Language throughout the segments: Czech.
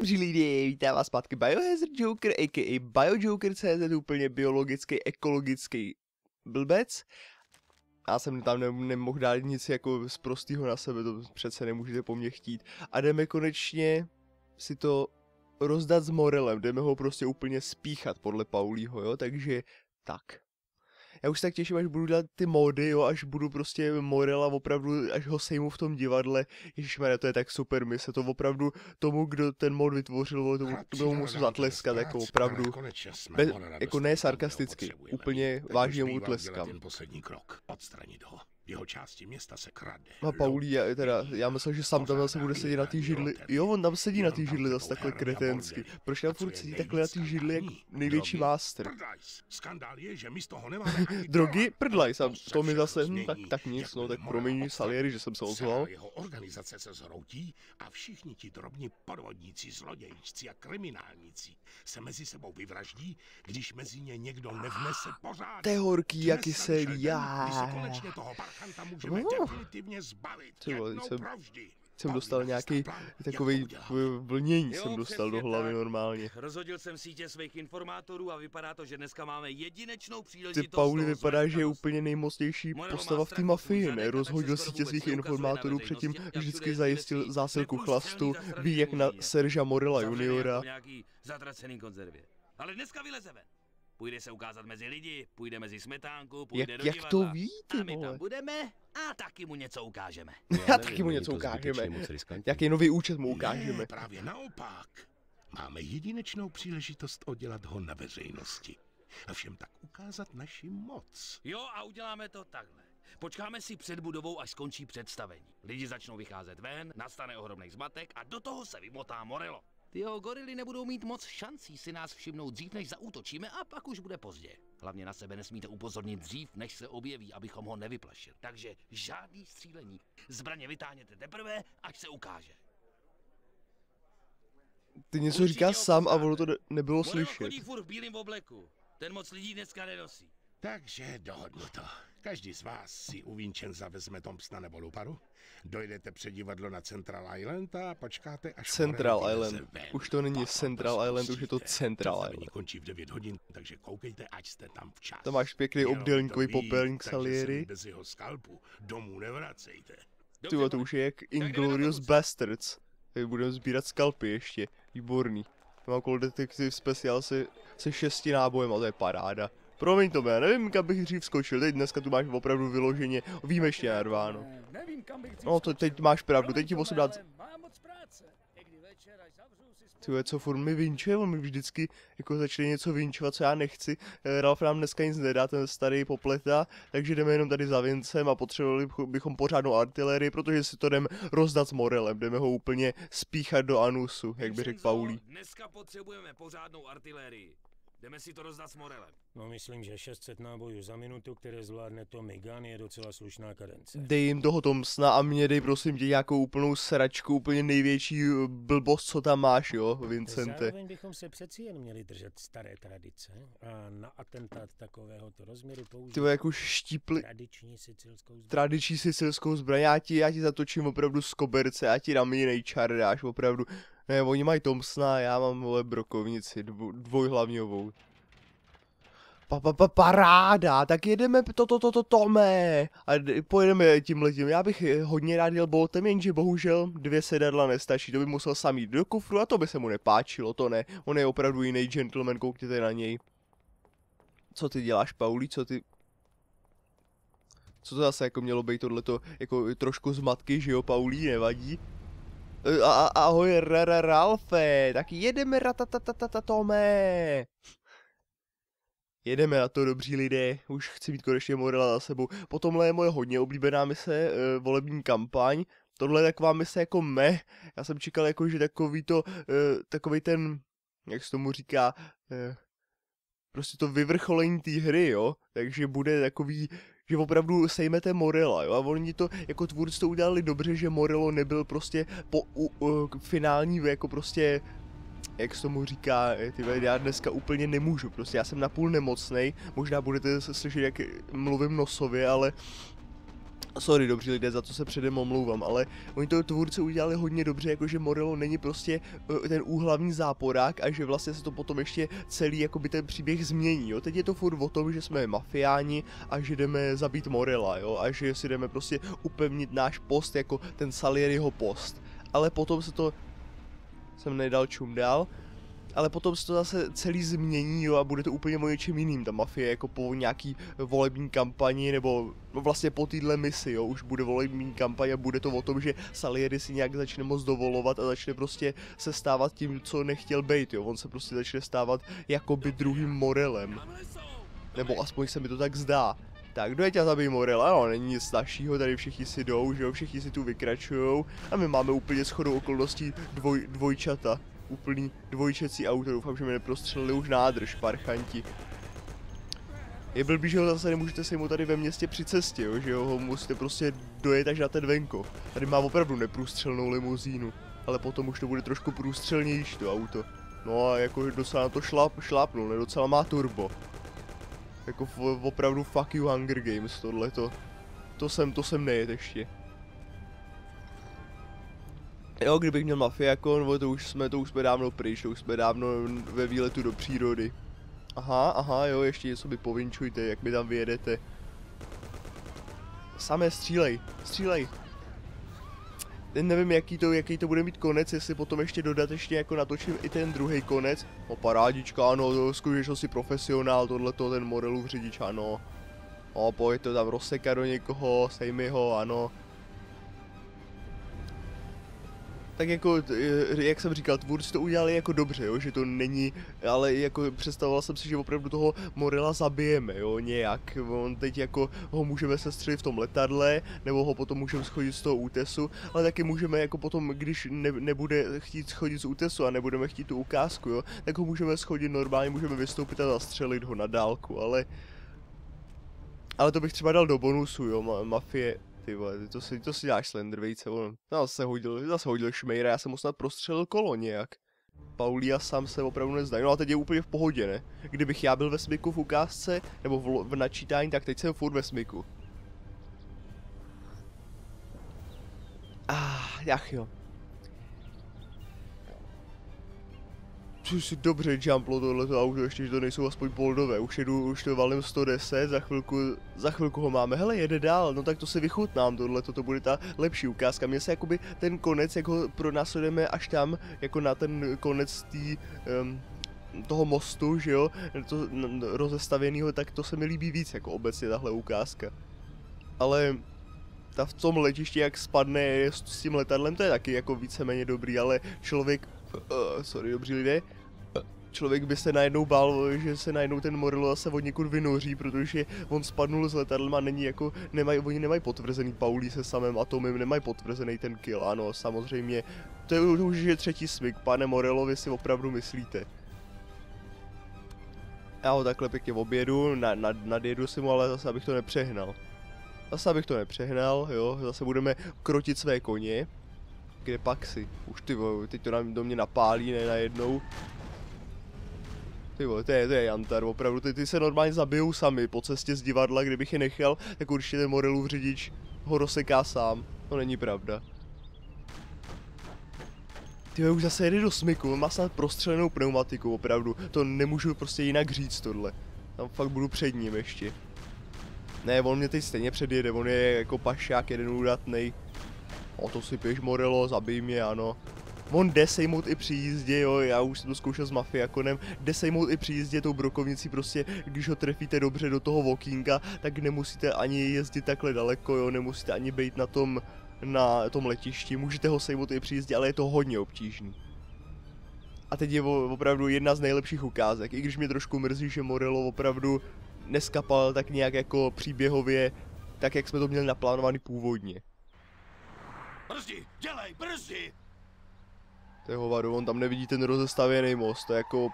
dobří lidi, vítám vás zpátky Biohazard Joker, a.k.a. BioJoker.cz, úplně biologický, ekologický blbec. Já jsem tam ne nemohl dát nic jako z prostýho na sebe, to přece nemůžete po mně chtít. A jdeme konečně si to rozdat s Morelem, jdeme ho prostě úplně spíchat podle Paulího, jo, takže tak já už se tak těším, až budu dělat ty mody, jo, až budu prostě Morela opravdu, až ho sejmu v tom divadle, ježišmarja, to je tak super, my se to opravdu tomu, kdo ten mod vytvořil, tomu, tomu musím zatleskat, jako opravdu, Be, jako ne sarkasticky, úplně vážně mu tleskám. poslední krok, odstranit ho jeho části města se krade. A Paulí, já, teda, já myslel, že sám tam zase bude sedět na té židli. Jo, on tam sedí na té židli zase takhle kretensky. Proč tam furt sedí takhle na té židli jak největší master? Skandál je, že my z toho nemáme Drogy? Prdlaj, sam, to mi zase, hm, tak, tak nic, no, tak promiň Salieri, že jsem se ozval. Jeho organizace se zhroutí a všichni ti drobní podvodníci, zlodějčci a kriminálníci se mezi sebou vyvraždí, když mezi ně někdo nevnese pořád. To je horký, jaký se já. Když se konečně toho parchanta můžeme uh. definitivně zbavit. Ty vole, jsem, provždy. jsem dostal nějaký takový vlnění jsem dostal do hlavy normálně. Rozhodil jsem sítě svých informátorů a vypadá to, že dneska máme jedinečnou příležitost. Ty Pauli vypadá, že je úplně nejmocnější postava v té mafii, ne? Rozhodil sítě svých informátorů předtím, vždycky zajistil zásilku chlastu, ví jak na Serža Morela juniora. zatracený konzervě. Ale dneska vylezeme. Půjde se ukázat mezi lidi, půjde mezi smetánku, půjde jak, do jak divadla. to víte, A my tam budeme a taky mu něco ukážeme. Já taky mu něco ukážeme. Jaký nový účet mu ukážeme. Ne, právě naopak. Máme jedinečnou příležitost odělat ho na veřejnosti. A všem tak ukázat naši moc. Jo, a uděláme to takhle. Počkáme si před budovou, až skončí představení. Lidi začnou vycházet ven, nastane ohromný zmatek a do toho se vymotá Morelo. Ty jeho gorily nebudou mít moc šancí si nás všimnout dřív, než zaútočíme a pak už bude pozdě. Hlavně na sebe nesmíte upozornit dřív, než se objeví, abychom ho nevyplašili. Takže žádný střílení. Zbraně vytáhněte teprve, až se ukáže. Ty něco říká sám a ono to ne nebylo slyšet. chodí furt v bílém obleku. Ten moc lidí dneska nenosí. Takže dohodnu to. Každý z vás si u Vincenza vezme Thompsona nebo Luparu, dojdete před divadlo na Central Island a počkáte, až Central Island. Už to není Central Island, už je to Central Island. končí v 9 hodin, takže koukejte, ať jste tam včas. To máš pěkný obdélníkový popelník Salieri. bez jeho skalpu domů nevracejte. Ty to už je jak Inglorious Bastards. Tady budeme sbírat skalpy ještě. Výborný. Mám kolo Detective Special se, se šesti nábojem a to je paráda. Promiň to, já nevím, kam bych dřív skočil, teď dneska tu máš opravdu vyloženě výjimečně narváno. No to teď máš pravdu, teď ti musím dát... Ty co furt mi vinčuje, on mi vždycky jako začne něco vinčovat, co já nechci. Eh, Ralf nám dneska nic nedá, ten starý popleta, takže jdeme jenom tady za Vincem a potřebovali bychom pořádnou artilérii, protože si to jdeme rozdat s Morelem, jdeme ho úplně spíchat do anusu, jak by řekl Paulí. Dneska potřebujeme pořádnou artilérii. Jdeme si to rozdat s Morelem. No myslím, že 600 nábojů za minutu, které zvládne Tommy Gun, je docela slušná kadence. Dej jim toho Tomsna a mě dej prosím tě nějakou úplnou sračku, úplně největší eh, blbost, co tam máš, jo, Vincente. Zároveň bychom se přeci jen měli držet staré tradice a na atentát takového to rozměru použít. Ty jak už štípli... Tradiční sicilskou zbraň. Tradiční sicilskou zbraň, já ti, já ti zatočím opravdu z koberce, já ti dám jiný čar, dáš opravdu ne, oni mají Tomsna, já mám vole brokovnici, dvo, dvojhlavňovou. Pa, pa, pa, paráda, tak jedeme to, to, to, to, Tome. A pojedeme tím letím. Já bych hodně rád jel boltem, jenže bohužel dvě sedadla nestačí. To by musel sám jít do kufru a to by se mu nepáčilo, to ne. On je opravdu jiný gentleman, koukněte na něj. Co ty děláš, Pauli, co ty... Co to zase jako mělo být tohleto, jako trošku zmatky, že jo, Paulí, nevadí? Eh, a, ahoj, Rara Ralfe, tak jedeme ratatatatata Tome. Jedeme na to, dobří lidé, už chci mít konečně Morela za sebou. Potom je moje hodně oblíbená mise, uh, volební kampaň. Tohle je taková mise jako me. Já jsem čekal jako, že takový to, uh, takový ten, jak se tomu říká, uh, prostě to vyvrcholení té hry, jo. Takže bude takový, že opravdu sejmete Morela, jo, a oni to jako tvůrci to udělali dobře, že Morello nebyl prostě po u, u, finální jako prostě jak se tomu říká, ty já dneska úplně nemůžu, prostě já jsem napůl nemocnej, možná budete slyšet, jak mluvím nosově, ale Sorry, dobří lidé, za co se předem omlouvám, ale oni to tvůrci udělali hodně dobře, jakože Morello není prostě uh, ten úhlavní záporák a že vlastně se to potom ještě celý jakoby ten příběh změní, jo. Teď je to furt o tom, že jsme mafiáni a že jdeme zabít Morela, jo, a že si jdeme prostě upevnit náš post jako ten Salieriho post. Ale potom se to jsem nedal čum dál, ale potom se to zase celý změní jo, a bude to úplně o něčem jiným, ta mafie jako po nějaký volební kampani nebo no vlastně po téhle misi, jo, už bude volební kampaň a bude to o tom, že Salieri si nějak začne moc dovolovat a začne prostě se stávat tím, co nechtěl být, jo, on se prostě začne stávat jakoby druhým Morelem, nebo aspoň se mi to tak zdá. Tak, kdo je tě zabij Morela? No, není nic staršího, tady všichni si jdou, že jo, všichni si tu vykračujou a my máme úplně shodou okolností dvoj, dvojčata úplný dvojčecí auto, doufám, že mi neprostřelili už nádrž, parchanti. Je blbý, že ho zase nemůžete sejmout tady ve městě při cestě, jo? že jo, ho musíte prostě dojet až na ten venkov. Tady má opravdu neprůstřelnou limuzínu, ale potom už to bude trošku průstřelnější to auto. No a jako docela na to šlap, šlápnul, ne, docela má turbo. Jako opravdu fuck you Hunger Games tohleto. To jsem, to jsem nejet ještě. Jo, kdybych měl mafiakon, no, to už jsme, to už jsme dávno pryč, to už jsme dávno ve výletu do přírody. Aha, aha, jo, ještě něco mi povinčujte, jak mi tam vyjedete. Samé střílej, střílej. Ten nevím, jaký to, jaký to bude mít konec, jestli potom ještě dodatečně jako natočím i ten druhý konec. No parádička, ano, to skutečně si profesionál, tohleto, ten modelův řidič, ano. O, pojď to tam rozsekat do někoho, sejmi ho, ano. Tak jako, jak jsem říkal, tvůrci to udělali jako dobře, jo, že to není, ale jako představoval jsem si, že opravdu toho Morela zabijeme, jo, nějak, on teď jako ho můžeme sestřelit v tom letadle, nebo ho potom můžeme schodit z toho útesu, ale taky můžeme jako potom, když ne, nebude chtít schodit z útesu a nebudeme chtít tu ukázku, jo, tak ho můžeme schodit normálně, můžeme vystoupit a zastřelit ho na dálku, ale ale to bych třeba dal do bonusu, jo, ma- mafie, ty vole, to si, to si děláš slender vejce, on zase hodil, zase hodil šmejra, já jsem mu snad prostřelil kolo nějak. Paulia sám se opravdu nezdají, no a teď je úplně v pohodě, ne? Kdybych já byl ve smyku v ukázce, nebo v, v načítání, tak teď jsem furt ve smyku. Ah, ach jo. Což si dobře jumplo tohleto auto, ještě, že to nejsou aspoň poldové. Už jedu, už to valím 110, za chvilku, za chvilku ho máme. Hele, jede dál, no tak to si vychutnám, tohle to bude ta lepší ukázka. Mně se jakoby ten konec, jak ho pronásledujeme až tam, jako na ten konec tý, um, toho mostu, že jo, to rozestavěnýho, tak to se mi líbí víc, jako obecně tahle ukázka. Ale ta v tom letišti, jak spadne s, s tím letadlem, to je taky jako víceméně dobrý, ale člověk, uh, sorry, dobří lidé, člověk by se najednou bál, že se najednou ten Morello zase od někud vynoří, protože on spadnul z letadlem a není jako, nemají, oni nemají potvrzený Paulí se samým atomem, nemají potvrzený ten kill, ano, samozřejmě. To je už je třetí smyk, pane Morello, vy si opravdu myslíte. Já ho takhle pěkně objedu, na, na, nadjedu si mu, ale zase abych to nepřehnal. Zase abych to nepřehnal, jo, zase budeme krotit své koně. Kde pak si? Už ty teď to do mě napálí, ne najednou. Ty vole, to je, to je Jantar, opravdu, ty, ty se normálně zabijou sami po cestě z divadla, kdybych je nechal, tak určitě ten Morelův řidič ho rozseká sám. To není pravda. Ty už zase jede do smyku, má snad prostřelenou pneumatiku, opravdu. To nemůžu prostě jinak říct tohle. Tam fakt budu před ním ještě. Ne, on mě teď stejně předjede, on je jako pašák, jeden údatnej. O to si pěš Morelo, zabij mě, ano. On jde sejmout i při jízdě, jo, já už jsem to zkoušel s Mafiakonem, jde sejmout i při jízdě tou brokovnicí, prostě když ho trefíte dobře do toho walkinga, tak nemusíte ani jezdit takhle daleko, jo, nemusíte ani být na tom, na tom letišti, můžete ho sejmout i při jízdě, ale je to hodně obtížný. A teď je opravdu jedna z nejlepších ukázek, i když mě trošku mrzí, že Morello opravdu neskapal tak nějak jako příběhově, tak jak jsme to měli naplánovaný původně. Brzdi, dělej, brzdi! To je on tam nevidí ten rozestavěný most, to je jako...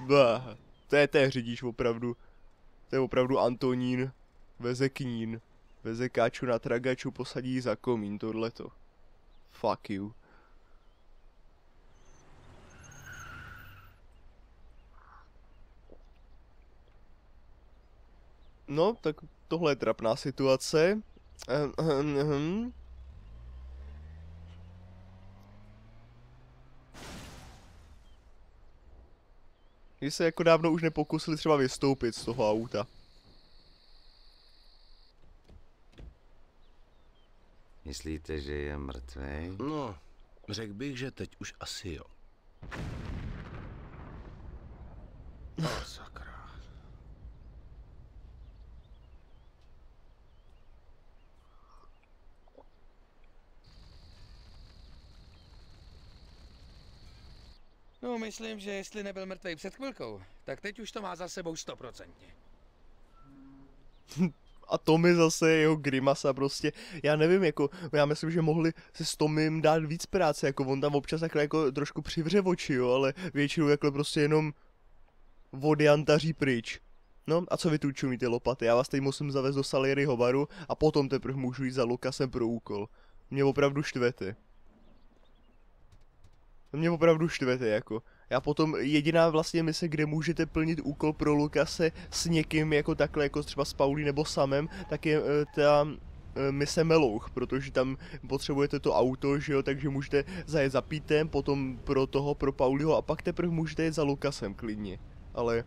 Bleh, to je, je řidič opravdu. To je opravdu Antonín, veze knín, veze káču na tragaču, posadí za komín, tohleto. Fuck you. No, tak tohle je trapná situace. Ehm, ehm, ehm. Když se jako dávno už nepokusili třeba vystoupit z toho auta. Myslíte, že je mrtvý? No, řekl bych, že teď už asi jo. Oh, myslím, že jestli nebyl mrtvý před chvilkou, tak teď už to má za sebou stoprocentně. A Tommy zase, jeho grimasa prostě, já nevím, jako, já myslím, že mohli se s Tomym dát víc práce, jako on tam občas takhle jako trošku přivře oči, jo, ale většinou jako prostě jenom vodiantaří pryč. No a co vy tu čumíte lopaty? Já vás teď musím zavést do Salieryho baru a potom teprve můžu jít za Lukasem pro úkol. Mě opravdu štvete. Mě opravdu štvete, jako. Já potom jediná vlastně mise, kde můžete plnit úkol pro Lukase s někým jako takhle, jako třeba s Paulí nebo samem, tak je e, ta e, mise Melouch, protože tam potřebujete to auto, že jo, takže můžete zajet za Pítem, potom pro toho, pro Pauliho a pak teprve můžete jet za Lukasem klidně. Ale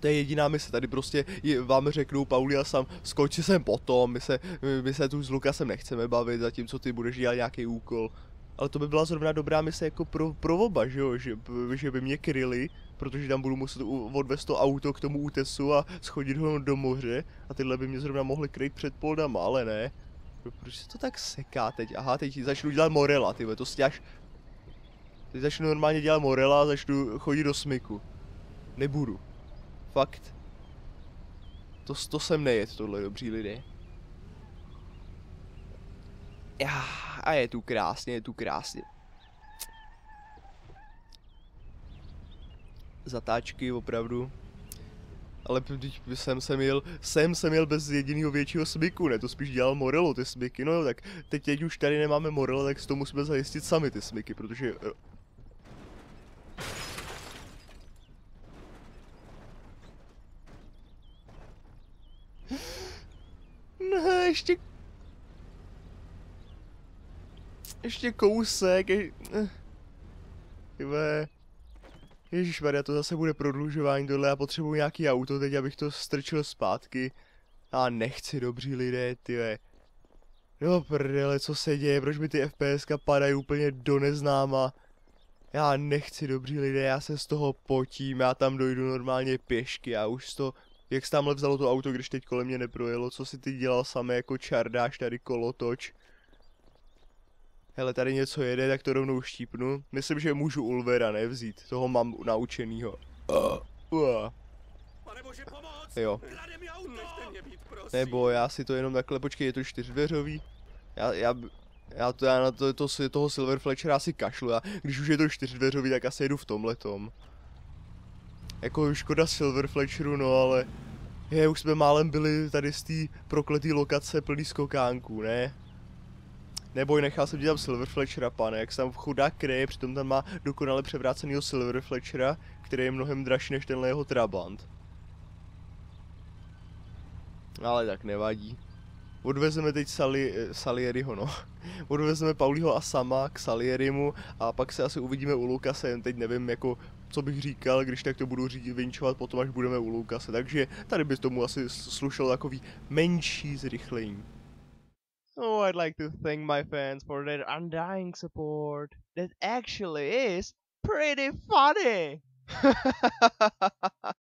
to je jediná mise, tady prostě je, vám řeknou Pauli a sam, skoč si sem potom, my se, my se tu s Lukasem nechceme bavit, zatímco ty budeš dělat nějaký úkol. Ale to by byla zrovna dobrá mise jako pro, pro oba, že jo, že, že by mě kryli, protože tam budu muset odvést to auto k tomu útesu a schodit ho do moře a tyhle by mě zrovna mohly kryt před poldama, ale ne. Proč se to tak seká teď? Aha, teď začnu dělat morela, ty to si až... Teď začnu normálně dělat morela a začnu chodit do smyku. Nebudu. Fakt. To, to sem nejet, tohle dobří lidé. Já, a je tu krásně, je tu krásně. Zatáčky opravdu. Ale teď jsem sem jel, sem jsem jel bez jediného většího smyku, ne? To spíš dělal Morello ty smyky. No jo, tak teď, teď už tady nemáme Morello, tak si to musíme zajistit sami ty smyky, protože... eh, ještě... Ještě kousek, je... eh. Tyve... Ježišmarja, to zase bude prodlužování tohle, já potřebuji nějaký auto teď, abych to strčil zpátky. A nechci, dobří lidé, tyve. Jo prdele, co se děje, proč mi ty FPSka padají úplně do neznáma. Já nechci, dobří lidé, já se z toho potím, já tam dojdu normálně pěšky, já už to... Jak jsi tamhle vzalo to auto, když teď kolem mě neprojelo, co si ty dělal samé jako čardáš tady kolotoč? Hele, tady něco jede, tak to rovnou štípnu. Myslím, že můžu Ulvera nevzít, toho mám naučenýho. Uh. Uh. Pane bože, pomoc! Jo. Krade mi auto! Nechte mě být, prosím. Nebo já si to jenom takhle, počkej, je to čtyřdveřový? Já, já, já, to, já na to, to, toho Silver Fletchera asi kašlu, a když už je to čtyřdveřový, tak asi jedu v tomhletom. Jako škoda Silver Fletcheru, no ale... Je, už jsme málem byli tady z té prokletý lokace plný skokánků, ne? Neboj, nechal jsem ti tam Silver Fletchera, pane, jak tam chudák kryje, přitom tam má dokonale převrácenýho Silver Fletchera, který je mnohem dražší než tenhle jeho Trabant. Ale tak nevadí. Odvezeme teď Sali, eh, Salieriho, no. Odvezeme Pauliho a sama k Salierimu a pak se asi uvidíme u Lukase, jen teď nevím jako, co bych říkal, když tak to budu řídit, vinčovat potom, až budeme u Lukase. Takže tady by tomu asi s- slušelo takový menší zrychlení. Oh, I'd like to thank my fans for their undying support. That actually is pretty funny.